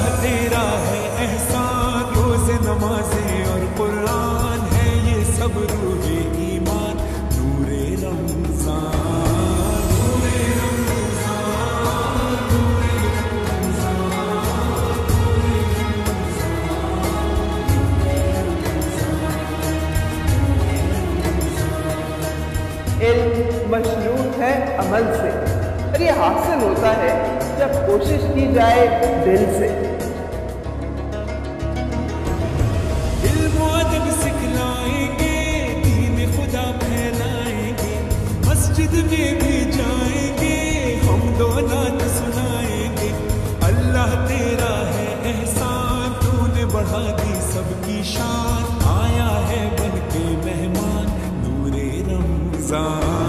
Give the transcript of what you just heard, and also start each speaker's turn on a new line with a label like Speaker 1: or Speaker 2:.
Speaker 1: अल्लाह तेरा है एहसान। रोज नमाजें और कुरान है ये सब रूहे ईमान। नूरे रमज़ान। नूरे
Speaker 2: इल्म मशरूत है अमल से। और ये हासिल होता है जब कोशिश की जाए दिल से।
Speaker 1: वो अदब सिखलाएँगे, दीन खुदा फैलाएँगे, मस्जिद में भी जाएँगे, हम दो नात सुनाएँगे, अल्लाह तेरा है एहसान, तूने बढ़ा दी सबकी शान, आया है बन के मेहमान, नूरे रमज़ान।